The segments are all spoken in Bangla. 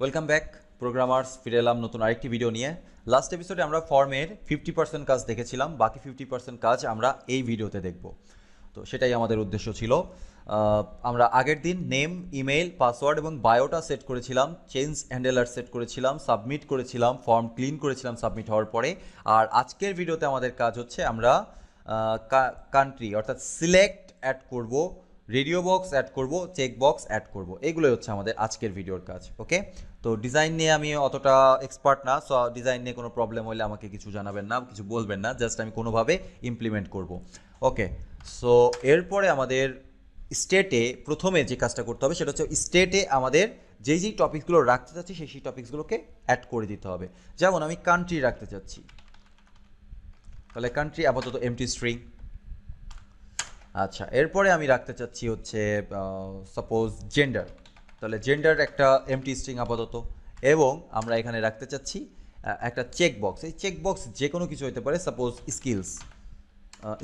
ওয়েলকাম ব্যাক প্রোগ্রামার্স ফিরে এলাম নতুন আরেকটি ভিডিও নিয়ে। লাস্ট এপিসোডে আমরা ফর্মের ফিফটি পার্সেন্ট কাজ দেখেছিলাম। বাকি ফিফটি পার্সেন্ট কাজ আমরা এই ভিডিওতে দেখব। তো সেটাই আমাদের উদ্দেশ্য ছিল। আমরা আগের দিন নেম ইমেল পাসওয়ার্ড এবং বায়োটা সেট করেছিলাম। চেঞ্জ হ্যান্ডেলার সেট করেছিলাম। সাবমিট করেছিলাম। ফর্ম ক্লিন করেছিলাম সাবমিট হওয়ার পরে। আর আজকের ভিডিওতে আমাদের কাজ হচ্ছে আমরা কান্ট্রি অর্থাৎ সিলেক্ট অ্যাড করব। রেডিও বক্স অ্যাড করব চেক বক্স অ্যাড করব। এগুলোই হচ্ছে আমাদের আজকের ভিডিওর কাজ ওকে তো ডিজাইন নিয়ে আমি অতটা এক্সপার্ট না সো ডিজাইন নিয়ে কোনো প্রবলেম হলে আমাকে কিছু জানাবেন না, কিছু বলবেন না জাস্ট আমি কোনোভাবে ইমপ্লিমেন্ট করব ওকে সো এরপরে আমাদের স্টেটে প্রথমে যে কাজটা করতে হবে, সেটা হচ্ছে স্টেটে আমাদের যেই যেই টপিকসগুলো রাখতে চাচ্ছি, সেই সেই টপিকসগুলোকে অ্যাড করে দিতে হবে। যেমন আমি কান্ট্রি রাখতে চাচ্ছি। তাহলে কান্ট্রি আপাতত এমটি স্ট্রিং আচ্ছা এরপরে আমি রাখতে চাচ্ছি হচ্ছে সাপোজ জেন্ডার তাহলে জেন্ডার একটা এমটি স্ট্রিং আপাতত, এবং আমরা এখানে রাখতে চাচ্ছি একটা চেক বক্স এই চেক বক্স যে কোনো কিছু হতে পারে সাপোজ স্কিলস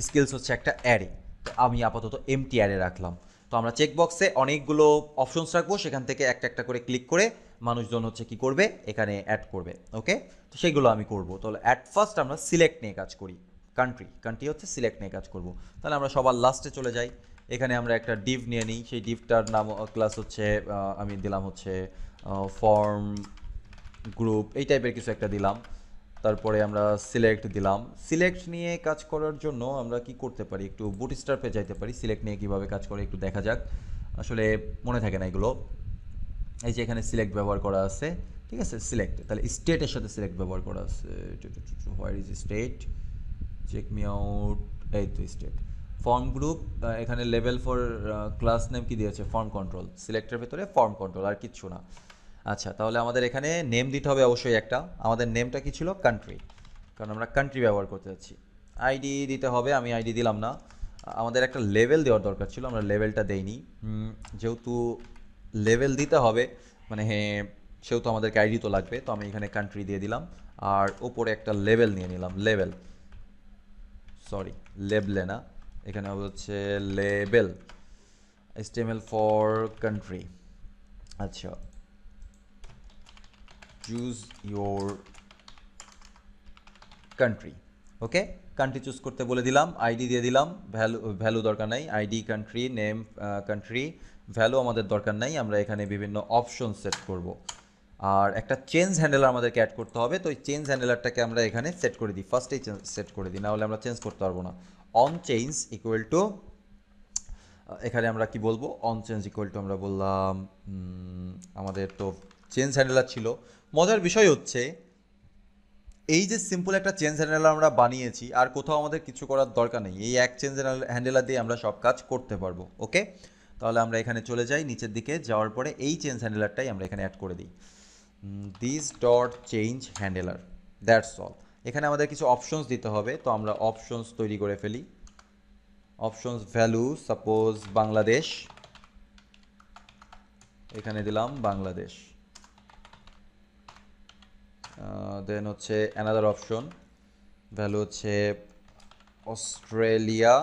স্কিলস হচ্ছে একটা অ্যারে তো আমি আপাতত এমটি অ্যারে রাখলাম। তো আমরা চেক বক্সে অনেকগুলো অপশনস রাখব, সেখান থেকে একটা একটা করে ক্লিক করে মানুষজন হচ্ছে কি করবে? এখানে অ্যাড করবে ওকে তো সেইগুলো আমি করব। তাহলে অ্যাট ফার্স্ট আমরা সিলেক্ট নিয়ে কাজ করি। কান্ট্রি কান্ট্রি হচ্ছে সিলেক্ট নিয়ে কাজ করব। তাহলে আমরা সবার লাস্টে চলে যাই। এখানে আমরা একটা ডিভ নিয়ে নিই। সেই ডিভটার নাম ক্লাস হচ্ছে আমি দিলাম হচ্ছে ফর্ম গ্রুপ এই টাইপের কিছু একটা দিলাম। তারপরে আমরা সিলেক্ট দিলাম। সিলেক্ট নিয়ে কাজ করার জন্য আমরা কি করতে পারি? একটু বুট বুটস্টারপে যাইতে পারি। সিলেক্ট নিয়ে কীভাবে কাজ করে একটু দেখা যাক। আসলে মনে থাকে না এগুলো। এই যে এখানে সিলেক্ট ব্যবহার করা আছে, ঠিক আছে? সিলেক্ট তাহলে স্টেটের সাথে সিলেক্ট ব্যবহার করা আছে। Where is state check me out এই তো স্টেট ফর্ম গ্রুপ এখানে লেভেল ফর ক্লাস নেম কি দিয়েছে? ফর্ম কন্ট্রোল সিলেক্টের ভেতরে ফর্ম কন্ট্রোল আর কিচ্ছু না। আচ্ছা তাহলে আমাদের এখানে নেম দিতে হবে অবশ্যই একটা। আমাদের নেমটা কি ছিল? কান্ট্রি কারণ আমরা কান্ট্রি ব্যবহার করতে যাচ্ছি। আইডি দিতে হবে, আমি আইডি দিলাম না। আমাদের একটা লেভেল দেওয়ার দরকার ছিল, আমরা লেভেলটা দেইনি। যেহেতু লেভেল দিতে হবে মানে হ্যাঁ সেহেতু আমাদেরকে আইডি তো লাগবে, তো আমি এখানে কান্ট্রি দিয়ে দিলাম। আর ওপরে একটা লেভেল নিয়ে নিলাম লেভেল সরি লেবলে না এখানে হবে হচ্ছে লেবেল এসটিএমএল ফর কান্ট্রি আচ্ছা। Choose your country okay country choose করতে বলে দিলাম আইডি দিয়ে দিলাম ভ্যালু ভ্যালু দরকার নাই ID country name country value আমাদের দরকার নাই, আমরা এখানে বিভিন্ন অপশন সেট করব। আর একটা চেঞ্জ হ্যান্ডেলার আমাদেরকে অ্যাড করতে হবে। তো এই চেঞ্জ হ্যান্ডেলারটাকে আমরা এখানে সেট করে দিই। ফার্স্টেই সেট করে দিই না হলে আমরা চেঞ্জ করতে পারব না। অন চেঞ্জ ইকুয়াল টু এখানে আমরা কি বলব? অন চেঞ্জ ইকুয়াল টু আমরা বললাম আমাদের তো চেঞ্জ হ্যান্ডেলার ছিল। মজার বিষয় হচ্ছে, এই যে সিম্পল একটা চেঞ্জ হ্যান্ডেলার আমরা বানিয়েছি, আর কোথাও আমাদের কিছু করার দরকার নেই। এই এক চেঞ্জ হ্যান্ডেলার দিয়ে আমরা সব কাজ করতে পারব ওকে তাহলে আমরা এখানে চলে যাই, নিচের দিকে যাওয়ার পরে এই চেঞ্জ হ্যান্ডেলারটাই আমরা এখানে অ্যাড করে দিই। This dot change handler that's all এখানে আমাদের কিছু অপশনস দিতে হবে, তো আমরা অপশনস তৈরি করে ফেলি। Options value suppose Bangladesh. এখানে দিলাম বাংলাদেশ। দেন হচ্ছে অ্যানাদার অপশন ভ্যালু হচ্ছে অস্ট্রেলিয়া।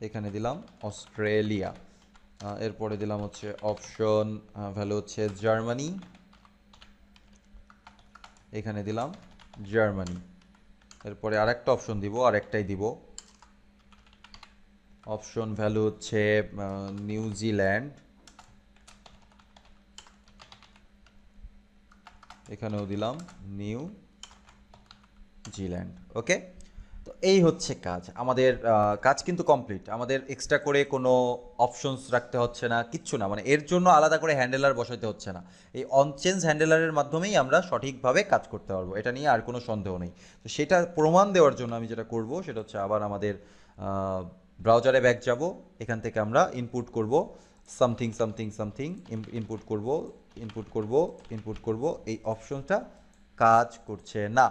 এখানে দিলাম অস্ট্রেলিয়া। এরপরে দিলাম হচ্ছে অপশন ভ্যালু হচ্ছে জার্মানি। এখানে দিলাম জার্মানি। এরপরে আরেকটা অপশন দিব, আরেকটাই দিব। অপশন ভ্যালু হচ্ছে নিউজিল্যান্ড এখানেও দিলাম নিউ জিল্যান্ড, ওকে? তো এই হচ্ছে কাজ। আমাদের কাজ কিন্তু কমপ্লিট আমাদের এক্সট্রা করে কোনো অপশনস রাখতে হচ্ছে না, কিচ্ছু না। মানে এর জন্য আলাদা করে হ্যান্ডেলার বসাতে হচ্ছে না। এই অনচেঞ্জ হ্যান্ডেলারের মাধ্যমেই আমরা সঠিকভাবে কাজ করতে পারব। এটা নিয়ে আর কোনো সন্দেহ নেই। তো সেটা প্রমাণ দেওয়ার জন্য আমি যেটা করব, সেটা হচ্ছে আবার আমাদের ব্রাউজারে ব্যাক যাব। এখান থেকে আমরা ইনপুট করব। সামথিং সামথিং সামথিং ইনপুট করব ইনপুট করব ইনপুট করব। এই অপশনটা কাজ করছে না।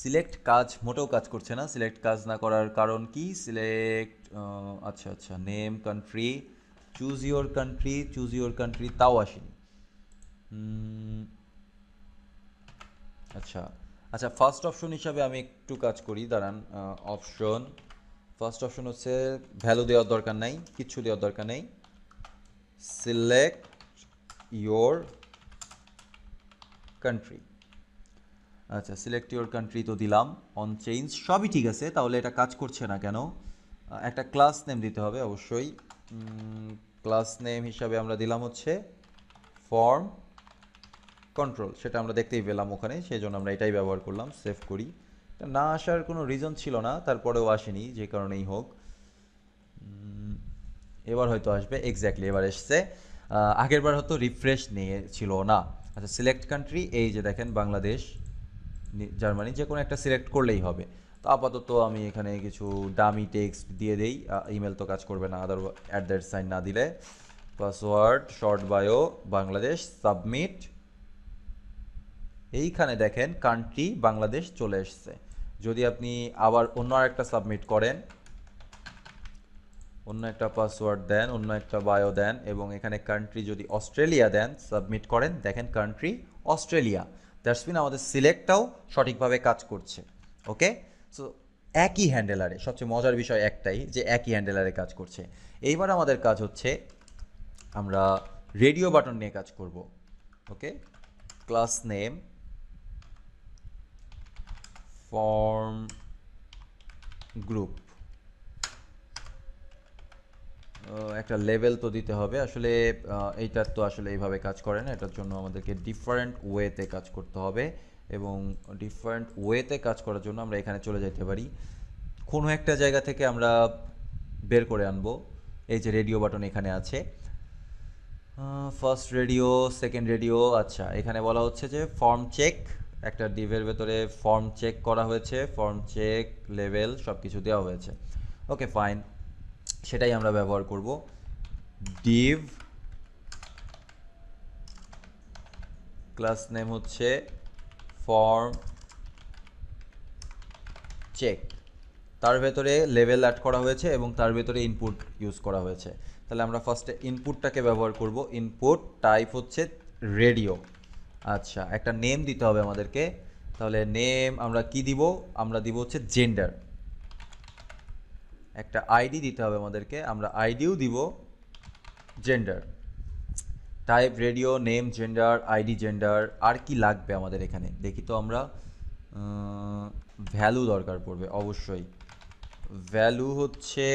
সিলেক্ট কাজ মোটেও কাজ করছে না। সিলেক্ট কাজ না করার কারণ কি? সিলেক্ট আচ্ছা আচ্ছা name country choose your country choose your country তাও আসেনি। আচ্ছা আচ্ছা ফার্স্ট অপশন হিসাবে আমি একটু কাজ করি, দাঁড়ান অপশন ফার্স্ট অপশন হচ্ছে ভ্যালু দেওয়ার দরকার নাই কিচ্ছু দেওয়ার দরকার নেই। সিলেক্ট ইয়োর কান্ট্রি আচ্ছা সিলেক্ট ইউর কান্ট্রি তো দিলাম অন চেঞ্জ সবই ঠিক আছে, তাহলে এটা কাজ করছে না কেন? একটা ক্লাস নেম দিতে হবে অবশ্যই। ক্লাস নেম হিসাবে আমরা দিলাম হচ্ছে ফর্ম কন্ট্রোল সেটা আমরা দেখতেই পেলাম ওখানে সেই জন্য আমরা এটাই ব্যবহার করলাম সেভ করি। না আসার কোনো রিজন ছিল না, তারপরেও আসেনি, যে কারণেই হোক। এবার হয়তো আসবে এক্স্যাক্টলি এবার এসছে। আগেরবার হয়তো রিফ্রেশ নিয়ে ছিল না। আচ্ছা সিলেক্ট কান্ট্রি এই যে দেখেন, বাংলাদেশ। জার্মানি যে কোনো একটা সিলেক্ট করলেই হবে। তো আপাতত আমি এখানে কিছু ডামি টেক্সট দিয়ে দেই। ইমেল তো কাজ করবে না আদার অ্যাট দ্যাট সাইন না দিলে। Password short bio Bangladesh submit এইখানে দেখেন কান্ট্রি বাংলাদেশ চলে এসছে। যদি আপনি আবার অন্য একটা সাবমিট করেন, অন্য একটা পাসওয়ার্ড দেন, অন্য একটা বায়ো দেন, এবং এখানে কান্ট্রি যদি অস্ট্রেলিয়া দেন সাবমিট করেন, দেখেন কান্ট্রি অস্ট্রেলিয়া দ্যাটস মিন আমাদের সিলেক্টটাও সঠিকভাবে কাজ করছে, ওকে? সো একই হ্যান্ডেলারে, সবচেয়ে মজার বিষয় একটাই যে একই হ্যান্ডেলারে কাজ করছে। এইবার আমাদের কাজ হচ্ছে আমরা রেডিও বাটন নিয়ে কাজ করব, okay? Class name, form, group. একটা লেভেল তো দিতে হবে। আসলে এইটার তো আসলে এইভাবে কাজ করে না। এটার জন্য আমাদেরকে ডিফারেন্ট ওয়েতে কাজ করতে হবে এবং ডিফারেন্ট ওয়েতে কাজ করার জন্য আমরা এখানে চলে যেতে পারি। কোনো একটা জায়গা থেকে আমরা বের করে আনব। এই যে রেডিও বাটন এখানে আছে। ফার্স্ট রেডিও সেকেন্ড রেডিও আচ্ছা এখানে বলা হচ্ছে যে ফর্ম চেক একটা ডিভের ভেতরে ফর্ম চেক করা হয়েছে। ফর্ম চেক লেভেল সব কিছু দেওয়া হয়েছে। ওকে ফাইন সেটাই আমরা ব্যবহার করব। ডিভ ক্লাস নেম হচ্ছে ফর্ম চেক তার ভেতরে লেভেল অ্যাড করা হয়েছে এবং তার ভেতরে ইনপুট ইউজ করা হয়েছে। তাহলে আমরা ফার্স্টে ইনপুটটাকে ব্যবহার করব। ইনপুট টাইপ হচ্ছে রেডিও আচ্ছা একটা নেম দিতে হবে আমাদেরকে। তাহলে নেম আমরা কি দিব? আমরা দিব হচ্ছে জেন্ডার একটা আইডি দিতে হবে আমাদেরকে, আমরা আইডিও দিব gender type radio name gender ID gender আর কি লাগবে আমাদের এখানে? দেখি তো আমরা ভ্যালু দরকার পড়বে, অবশ্যই। ভ্যালু হচ্ছে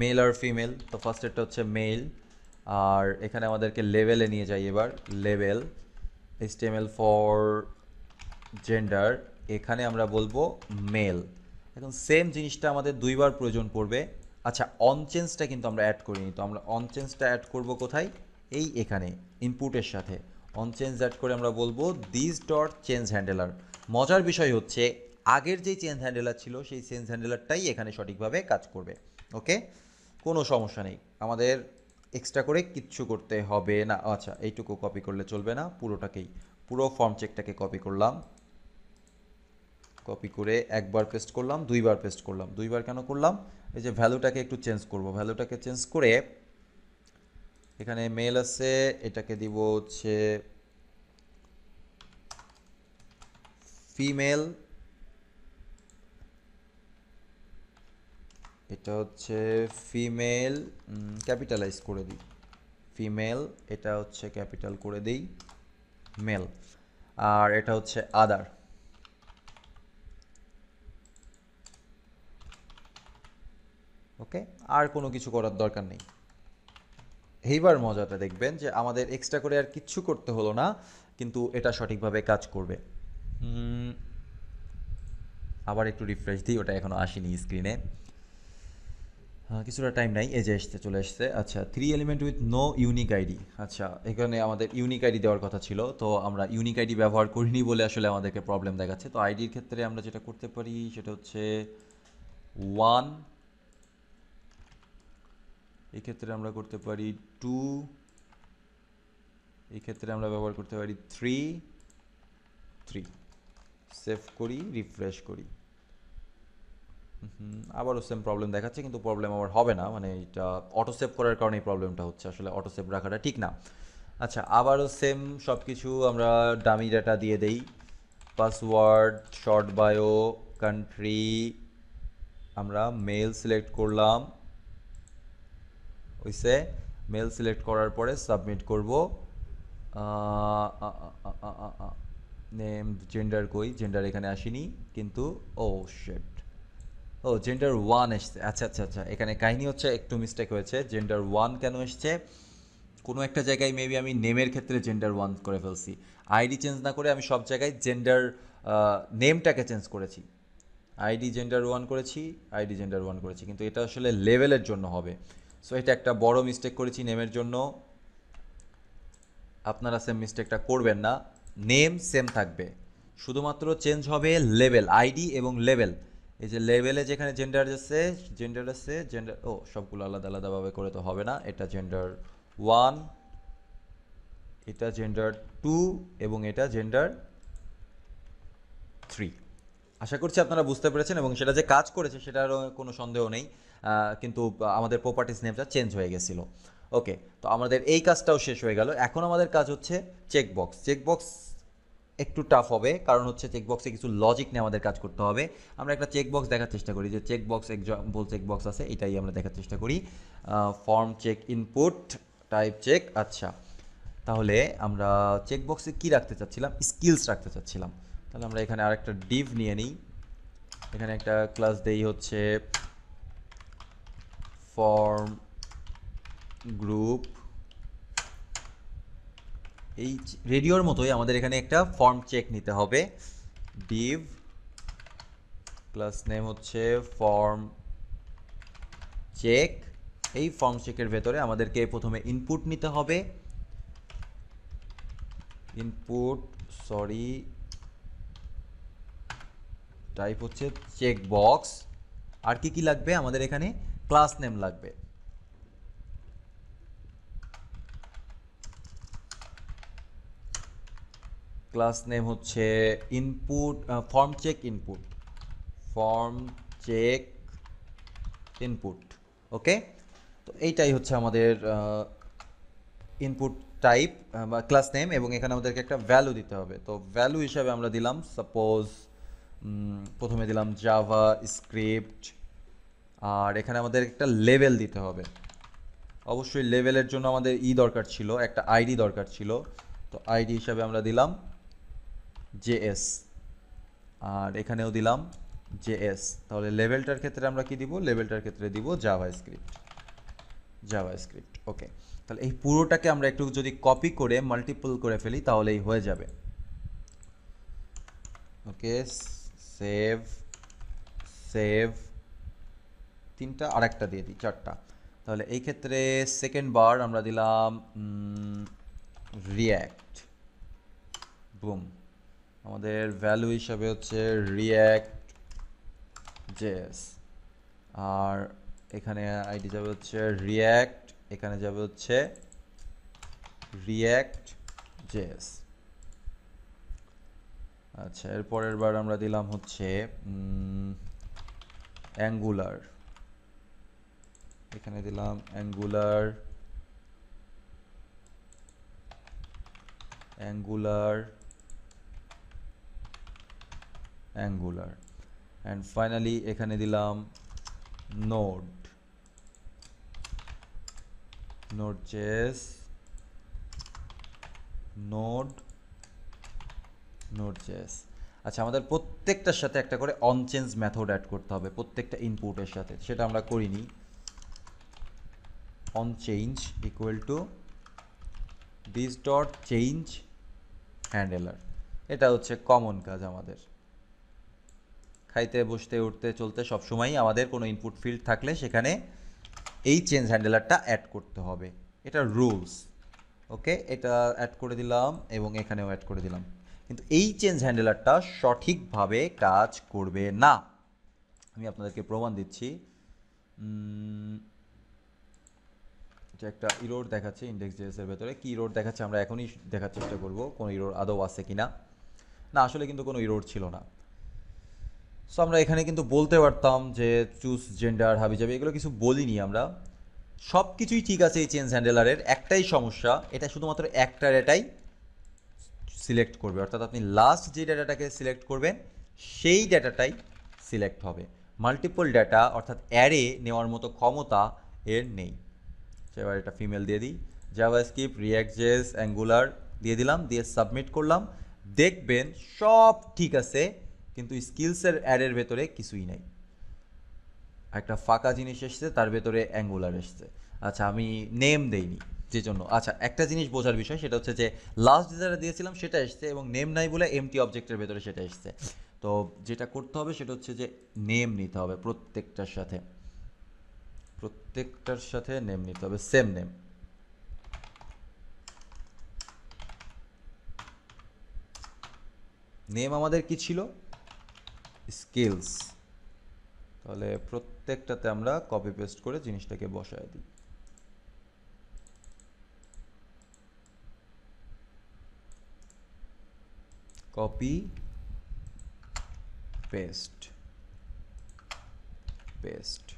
মেল আর ফিমেল তো ফার্স্ট একটা হচ্ছে মেল আর এখানে আমাদেরকে লেভেলে নিয়ে যাই এবার লেভেল এইচটিএমএল ফর জেন্ডার এখানে আমরা বলব মেল এখন সেম জিনিসটা আমাদের দুইবার প্রয়োজন পড়বে। আচ্ছা অন চেঞ্জটা কিন্তু আমরা অ্যাড করিনি। তো আমরা অন চেঞ্জটা অ্যাড করব কোথায়? এই এখানে ইনপুটের সাথে। অন চেঞ্জ অ্যাড করে আমরা বলব দিস ডট চেঞ্জ হ্যান্ডেলার মজার বিষয় হচ্ছে, আগের যে চেঞ্জ হ্যান্ডেলার ছিল, সেই চেঞ্জ হ্যান্ডেলারটাই এখানে সঠিকভাবে কাজ করবে। ওকে কোনো সমস্যা নেই। আমাদের এক্সট্রা করে কিচ্ছু করতে হবে না। আচ্ছা এইটুকু কপি করলে চলবে না। পুরোটাকেই, পুরো ফর্ম চেকটাকে কপি করলাম। কপি করে একবার পেস্ট করলাম, দুইবার পেস্ট করলাম। দুইবার কেন করলাম? এই যে ভ্যালুটাকে একটু চেঞ্জ করব। ভ্যালুটাকে চেঞ্জ করে এখানে মেল আছে, এটাকে দিব হচ্ছে ফিমেল এটা হচ্ছে ফিমেল ক্যাপিটালাইজ করে দিই। ফিমেল এটা হচ্ছে ক্যাপিটাল করে দিই মেল আর এটা হচ্ছে আদার ওকে আর কোনো কিছু করার দরকার নেই। এইবার মজাটা দেখবেন যে আমাদের এক্সট্রা করে আর কিচ্ছু করতে হলো না, কিন্তু এটা সঠিকভাবে কাজ করবে। আবার একটু রিফ্রেশ দিই, ওটা এখনও আসেনি স্ক্রিনে কিছুটা টাইম নাই, এই যে এসতে চলে এসছে। আচ্ছা three element with no unique ID আচ্ছা এখানে আমাদের ইউনিক আইডি দেওয়ার কথা ছিল, তো আমরা ইউনিক আইডি ব্যবহার করিনি বলে আসলে আমাদেরকে প্রবলেম দেখাচ্ছে। তো আইডির ক্ষেত্রে আমরা যেটা করতে পারি, সেটা হচ্ছে ওয়ান এক্ষেত্রে আমরা করতে পারি টু এই ক্ষেত্রে আমরা ব্যবহার করতে পারি থ্রি থ্রি সেভ করি রিফ্রেশ করি। আবারও সেম প্রবলেম দেখাচ্ছে, কিন্তু প্রবলেম আবার হবে না। মানে এটা অটো সেভ করার কারণে এই প্রবলেমটা হচ্ছে। আসলে অটো সেভ রাখাটা ঠিক না। আচ্ছা আবারও সেম সব কিছু আমরা ডামি ডাটা দিয়ে দেই। পাসওয়ার্ড শর্ট বায়ো কান্ট্রি আমরা মেল সিলেক্ট করলাম। হইছে মেল সিলেক্ট করার পরে সাবমিট করব। নেম জেন্ডার কই জেন্ডার এখানে আসেনি, কিন্তু, ও শেট ও জেন্ডার ওয়ান এসছে। আচ্ছা আচ্ছা আচ্ছা এখানে কাহিনী হচ্ছে, একটু মিস্টেক হয়েছে। জেন্ডার ওয়ান কেন এসছে? কোনো একটা জায়গায় মেবি আমি নেমের ক্ষেত্রে জেন্ডার ওয়ান করে ফেলছি। আইডি চেঞ্জ না করে আমি সব জায়গায় জেন্ডার নেমটাকে চেঞ্জ করেছি। আইডি জেন্ডার ওয়ান করেছি আইডি জেন্ডার ওয়ান করেছি। কিন্তু এটা আসলে লেভেলের জন্য হবে। সো এটা একটা বড় মিস্টেক করেছি নেমের জন্য। আপনারা সেম মিস্টেকটা করবেন না। নেম সেম থাকবে। শুধুমাত্র চেঞ্জ হবে লেভেল আইডি এবং লেভেল এই যে লেভেলে যেখানে জেন্ডার আছে জেন্ডার আছে জেন্ডার ও, সবগুলো আলাদা আলাদাভাবে করে তো হবে না। এটা জেন্ডার ওয়ান এটা জেন্ডার টু এবং এটা জেন্ডার থ্রি আশা করছি আপনারা বুঝতে পেরেছেন এবং সেটা যে কাজ করেছে সেটারও কোনো সন্দেহ নেই। কিন্তু আমাদের প্রপার্টিস নেমটা চেঞ্জ হয়ে গেছিল। ওকে তো আমাদের এই কাজটাও শেষ হয়ে গেল। এখন আমাদের কাজ হচ্ছে চেকবক্স চেকবক্স একটু টাফ হবে, কারণ হচ্ছে চেকবক্সে কিছু লজিক নিয়ে আমাদের কাজ করতে হবে। আমরা একটা চেকবক্স দেখার চেষ্টা করি যে চেকবক্স এক্সাম্পল চেকবক্স আছে, এটাই আমরা দেখার চেষ্টা করি। Form check input type check আচ্ছা। তাহলে আমরা চেকবক্সে কি রাখতে চাচ্ছিলাম? স্কিলস রাখতে চাচ্ছিলাম। তাহলে আমরা এখানে আরেকটা ডিভ নিয়ে নিই। এখানে একটা ক্লাস দেই হচ্ছে ফর্ম গ্রুপ এই রেডিওর মতোই আমাদের এখানে একটা ফর্ম চেক নিতে হবে। ডিভ ক্লাস নেম হচ্ছে ফর্ম চেক এই ফর্ম চেকের ভেতরে আমাদেরকে প্রথমে ইনপুট নিতে হবে। ইনপুট সরি টাইপ হচ্ছে চেক বক্স আর কি কি লাগবে আমাদের এখানে? ক্লাস নেম লাগবে। ক্লাস নেম হচ্ছে input form check input form check input okay তো এইটাই হচ্ছে আমাদের ইনপুট টাইপ বা ক্লাস নেম এবং এখানে আমাদেরকে একটা ভ্যালু দিতে হবে। তো ভ্যালু হিসাবে আমরা দিলাম সাপোজ প্রথমে দিলাম জাভা স্ক্রিপ্ট আর এখানে আমাদের একটা লেভেল দিতে হবে। অবশ্যই লেভেলের জন্য আমাদের ই দরকার ছিল, একটা আইডি দরকার ছিল। তো আইডি হিসাবে আমরা দিলাম জেএস আর এখানেও দিলাম জেএস তাহলে লেভেলটার ক্ষেত্রে আমরা কি দিব? লেভেলটার ক্ষেত্রে দিব JavaScript JavaScript okay. তাহলে এই পুরোটাকে আমরা একটু যদি কপি করে, মাল্টিপল করে ফেলি তাহলেই হয়ে যাবে। ওকে, সেভ সেভ তিনটা আর একটা দিয়ে দিই, চারটা। তাহলে এই ক্ষেত্রে সেকেন্ড বার আমরা দিলাম রিয়্যাক্ট বুম আমাদের ভ্যালু হিসাবে হচ্ছে রিয়্যাক্ট জেস আর এখানে আইডি যাবে হচ্ছে রিয়্যাক্ট এখানে যাবে হচ্ছে রিয়্যাক্ট জেস আচ্ছা এর পরের বার আমরা দিলাম হচ্ছে অ্যাঙ্গুলার এখানে দিলাম angular angular angular. And finally এখানে দিলাম node node JS node node JS আচ্ছা আমাদের প্রত্যেকটার সাথে একটা করে অনচেঞ্জ মেথড অ্যাড করতে হবে, প্রত্যেকটা ইনপুটের সাথে। সেটা আমরা করিনি। On change equal to this dot change handler এটা হচ্ছে কমন কাজ আমাদের। খাইতে, বসতে, উঠতে, চলতে সবসময়ই আমাদের কোনো ইনপুট ফিল্ড থাকলে সেখানে এই চেঞ্জ হ্যান্ডেলারটা অ্যাড করতে হবে। এটা রুলস ওকে এটা অ্যাড করে দিলাম এবং এখানেও অ্যাড করে দিলাম। কিন্তু এই চেঞ্জ হ্যান্ডেলারটা সঠিকভাবে কাজ করবে না। আমি আপনাদেরকে প্রমাণ দিচ্ছি। যে একটা ইরোড দেখাচ্ছে ইন্ডেক্স জেএসের ভেতরে। কী ইরোড দেখাচ্ছে আমরা এখনই দেখার চেষ্টা করব, কোনো ইরোড আদৌ আছে কি না না আসলে কিন্তু কোনো ইরোড ছিল না। সো আমরা এখানে কিন্তু বলতে পারতাম যে চুজ জেন্ডার হাবি যাবে এগুলো কিছু বলিনি আমরা। সব কিছুই ঠিক আছে এই চেঞ্জ হ্যান্ডেলারের একটাই সমস্যা, এটা শুধুমাত্র একটা ডেটাই সিলেক্ট করবে। অর্থাৎ আপনি লাস্ট যে ডেটাটাকে সিলেক্ট করবেন, সেই ডেটাটাই সিলেক্ট হবে। মাল্টিপল ডেটা অর্থাৎ অ্যারে নেওয়ার মতো ক্ষমতা এর নেই। এবার এটা ফিমেল দিয়ে দিই। JavaScript React JS Angular দিয়ে দিলাম, দিয়ে সাবমিট করলাম। দেখবেন সব ঠিক আছে, কিন্তু স্কিলসের অ্যাডের ভেতরে কিছুই নাই। একটা ফাঁকা জিনিস এসছে, তার ভেতরে অ্যাঙ্গুলার এসছে। আচ্ছা আমি নেম দেইনি, যে জন্য। আচ্ছা একটা জিনিস বোঝার বিষয়, সেটা হচ্ছে যে লাস্ট যেটা দিয়েছিলাম, সেটা এসছে এবং নেম নাই বলে এমটি অবজেক্টের ভেতরে সেটা এসছে। তো যেটা করতে হবে, সেটা হচ্ছে যে নেম নিতে হবে প্রত্যেকটার সাথে। প্রত্যেকটার সাথে নেম নিতে হবে সেম নেম নেম আমাদের কি ছিল? স্কিলস তাহলে প্রত্যেকটাতে আমরা কপি পেস্ট করে জিনিসটাকে বসায় দিই। কপি পেস্ট পেস্ট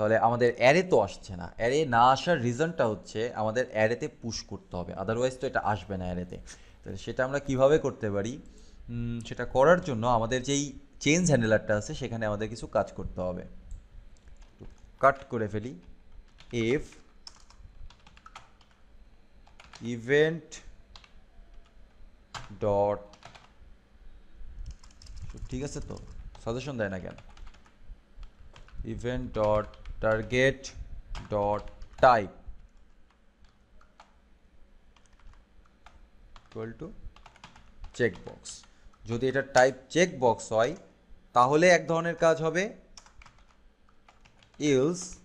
তাহলে আমাদের অ্যারে তো আসছে না। অ্যারে না আসার রিজনটা হচ্ছে আমাদের অ্যারেতে পুশ করতে হবে। আদারওয়াইজ তো এটা আসবে না অ্যারেতে তাহলে সেটা আমরা কীভাবে করতে পারি? সেটা করার জন্য আমাদের যেই চেঞ্জ হ্যান্ডেলারটা আছে, সেখানে আমাদের কিছু কাজ করতে হবে। কাট করে ফেলি। এফ ইভেন্ট ডট ঠিক আছে তো? সাজেশন দেয় না কেন? Event dot target dot type equal to check box যদি এটা টাইপ চেক বক্স হয়, তাহলে এক ধরনের কাজ হবে ইলস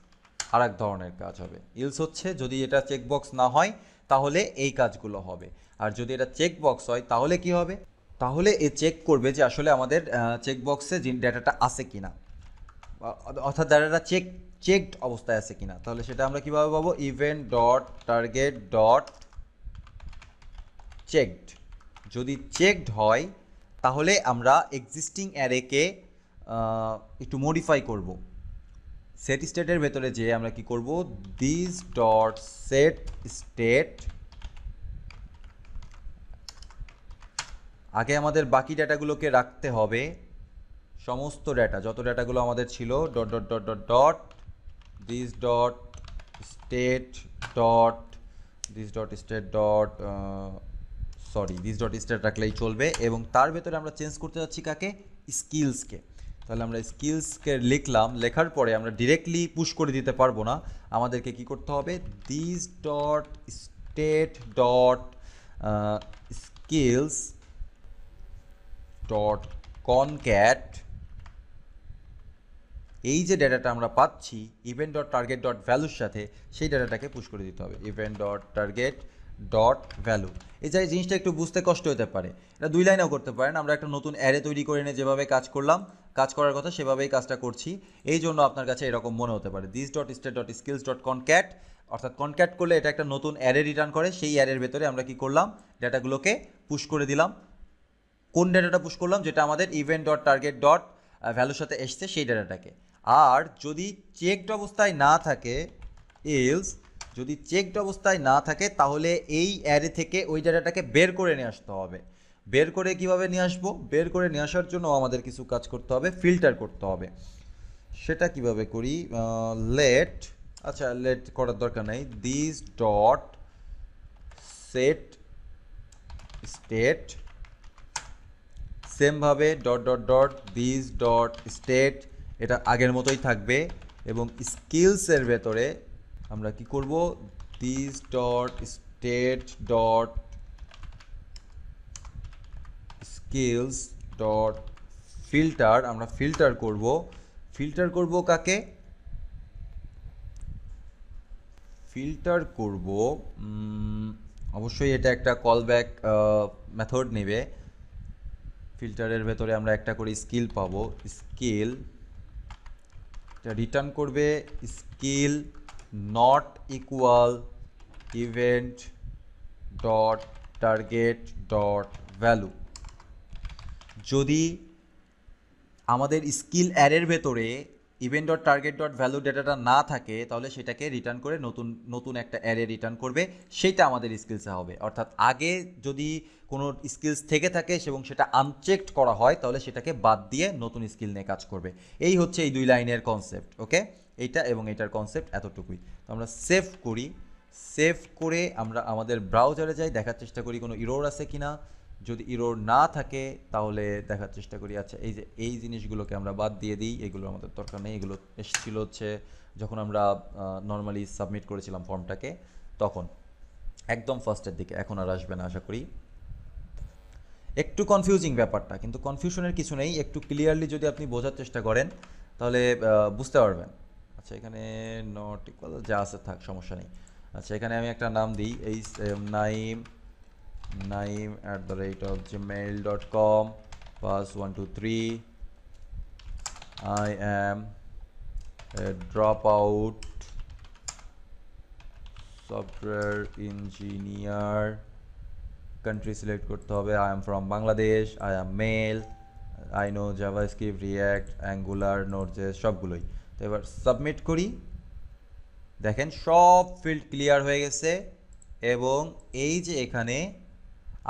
আর এক ধরনের কাজ হবে। ইলস হচ্ছে যদি এটা চেক বক্স না হয়, তাহলে এই কাজগুলো হবে। আর যদি এটা চেক বক্স হয়, তাহলে কি হবে? তাহলে এ চেক করবে যে আসলে আমাদের চেক বক্সে যে ডাটাটা আছে কিনা। অ- অর্থাৎ ডাটাটা চেক চেকড অবস্থায় আছে কিনা। তাহলে সেটা আমরা কীভাবে পাবো? Event dot target dot checked যদি চেকড হয়, তাহলে আমরা এক্সিস্টিং অ্যারেকে একটু মডিফাই করব। সেট স্টেটের ভেতরে যে আমরা কি করব? দিস ডট সেট স্টেট আগে আমাদের বাকি ডেটাগুলোকে রাখতে হবে। সমস্ত ডেটা যত ডেটাগুলো আমাদের ছিল dot dot dot dot dot this dot state dot this dot state dot sorry this dot state রাখলেই চলবে এবং তার ভেতরে আমরা চেঞ্জ করতে যাচ্ছি কাকে? স্কিলসকে তাহলে আমরা স্কিলসকে লিখলাম, লেখার পরে আমরা ডিরেক্টলি পুশ করে দিতে পারব না। আমাদেরকে কি করতে হবে? This dot state dot skills dot concat এই যে ডেটাটা আমরা পাচ্ছি ইভেন্ট ডট টার্গেট ডট ভ্যালুর সাথে, সেই ডেটাটাকে পুশ করে দিতে হবে। Event dot target dot value এই যে জিনিসটা একটু বুঝতে কষ্ট হতে পারে। এটা দুই লাইনেও করতে পারেন। আমরা একটা নতুন অ্যারে তৈরি করে এনে যেভাবে কাজ করলাম, কাজ করার কথা সেভাবেই কাজটা করছি। এই জন্য আপনার কাছে এরকম মনে হতে পারে। This dot state dot skills dot concat অর্থাৎ কনক্যাট করলে এটা একটা নতুন অ্যারে রিটার্ন করে। সেই অ্যারের ভেতরে আমরা কি করলাম? ডেটাগুলোকে পুশ করে দিলাম। কোন ডেটাটা পুশ করলাম? যেটা আমাদের ইভেন্ট ডট টার্গেট ডট ভ্যালুর সাথে এসছে, সেই ডেটাটাকে আর যদি চেকড অবস্থায় না থাকে এলস যদি চেকড অবস্থায় না থাকে, তাহলে এই অ্যারে থেকে ওই ডেটাটাকে বের করে নিয়ে আসতে হবে। বের করে কীভাবে নিয়ে আসব? বের করে নিয়ে আসার জন্য আমাদের কিছু কাজ করতে হবে ফিল্টার করতে হবে। সেটা কীভাবে করি? লেট আচ্ছা লেট করার দরকার নেই। দিস ডট সেট স্টেট সেমভাবে dot dot dot this dot state এটা আগের মতোই থাকবে এবং স্কিলসের ভেতরে আমরা কি করব? This dot state dot skills dot filter আমরা ফিল্টার করব। ফিল্টার করব কাকে? ফিল্টার করব অবশ্যই এটা একটা কলব্যাক মেথড নেবে। ফিল্টারের ভেতরে আমরা একটা করে স্কিল পাবো। স্কিল রিটার্ন করবে skill not equal event dot target dot value যদি আমাদের স্কিল অ্যারের ভেতরে event dot target dot value ডেটাটা না থাকে, তাহলে সেটাকে রিটার্ন করে নতুন নতুন একটা অ্যারে রিটার্ন করবে। সেটা আমাদের স্কিলসে হবে। অর্থাৎ আগে যদি কোনো স্কিলস থেকে থাকে এবং সেটা আনচেকড করা হয়, তাহলে সেটাকে বাদ দিয়ে নতুন স্কিল নিয়ে কাজ করবে। এই হচ্ছে এই দুই লাইনের কনসেপ্ট ওকে এইটা এবং এটার কনসেপ্ট এতটুকুই। তো আমরা সেভ করি। সেভ করে আমরা আমাদের ব্রাউজারে যাই, দেখার চেষ্টা করি কোনো ইরোর আছে কি না যদি ইরোর না থাকে, তাহলে দেখার চেষ্টা করি। আচ্ছা এই যে এই জিনিসগুলোকে আমরা বাদ দিয়ে দিই এগুলো আমাদের দরকার নেই। এগুলো এসেছিল হচ্ছে যখন আমরা নর্মালি সাবমিট করেছিলাম ফর্মটাকে তখন। একদম ফার্স্টের দিকে, এখন আর আসবে না, আশা করি। একটু কনফিউজিং ব্যাপারটা, কিন্তু কনফিউশনের কিছু নেই। একটু ক্লিয়ারলি যদি আপনি বোঝার চেষ্টা করেন, তাহলে বুঝতে পারবেন। আচ্ছা এখানে নট ইকুয়াল যা আছে থাক, সমস্যা নেই। আচ্ছা এখানে আমি একটা নাম দিই এই Naim of Gmail dot com pass one two three I am drop out software engineer country select করতে হবে I am from Bangladesh I am male I know JavaScript React Angular node JS সবগুলোই। তো এবার সাবমিট করি। দেখেন সব ফিল্ড ক্লিয়ার হয়ে গেছে এবং এই যে এখানে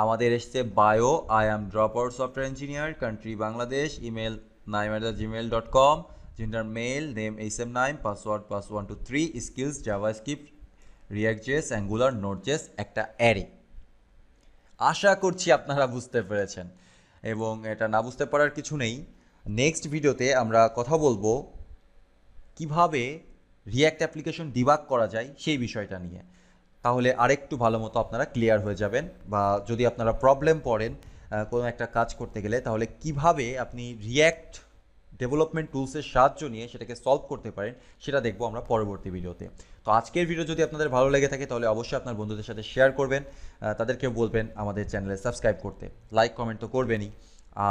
আমাদের এসছে bio I am drop out software engineer country Bangladesh email Naim at the Gmail dot com gender male name H M Naim password pass one two three skills JavaScript React JS Angular node JS একটা অ্যারে আশা করছি আপনারা বুঝতে পেরেছেন, এবং এটা না বুঝতে পারার কিছু নেই। নেক্সট ভিডিওতে আমরা কথা বলব কীভাবে রিয়্যাক্ট অ্যাপ্লিকেশন ডিবাগ করা যায় সেই বিষয়টা নিয়ে। তাহলে আরেকটু ভালো মতো আপনারা ক্লিয়ার হয়ে যাবেন বা যদি আপনারা প্রবলেম পড়েন কোনো একটা কাজ করতে গেলে তাহলে কীভাবে আপনি রিয়্যাক্ট ডেভেলপমেন্ট টুলসের সাহায্য নিয়ে সেটাকে সলভ করতে পারেন সেটা দেখব আমরা পরবর্তী ভিডিওতে। তো আজকের ভিডিও যদি আপনাদের ভালো লেগে থাকে তাহলে অবশ্যই আপনার বন্ধুদের সাথে শেয়ার করবেন আহ, তাদেরকেও বলবেন আমাদের চ্যানেলে সাবস্ক্রাইব করতে। লাইক কমেন্ট তো করবেনই।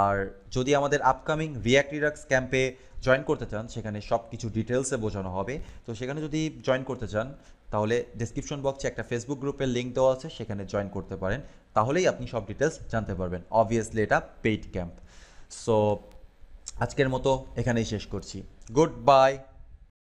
আর যদি আমাদের আপকামিং রিয়াক্ট রিডাক্স ক্যাম্পে জয়েন করতে চান সেখানে সব কিছু ডিটেলসে বোঝানো হবে। তো সেখানে যদি জয়েন করতে চান তাহলে ডিসক্রিপশন বক্সে একটা ফেসবুক গ্রুপের লিঙ্ক দেওয়া আছে, সেখানে জয়েন করতে পারেন। তাহলেই আপনি সব ডিটেলস জানতে পারবেন। অবভিয়াসলি এটা পেইড ক্যাম্প সো আজকের মতো এখানেই শেষ করছি। Good bye